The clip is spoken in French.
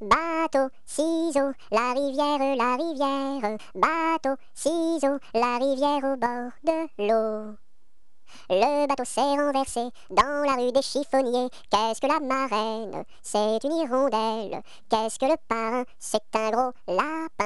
Bateau, ciseaux, la rivière, la rivière. Bateau, ciseaux, la rivière au bord de l'eau. Le bateau s'est renversé dans la rue des chiffonniers. Qu'est-ce que la marraine? C'est une hirondelle. Qu'est-ce que le parrain? C'est un gros lapin.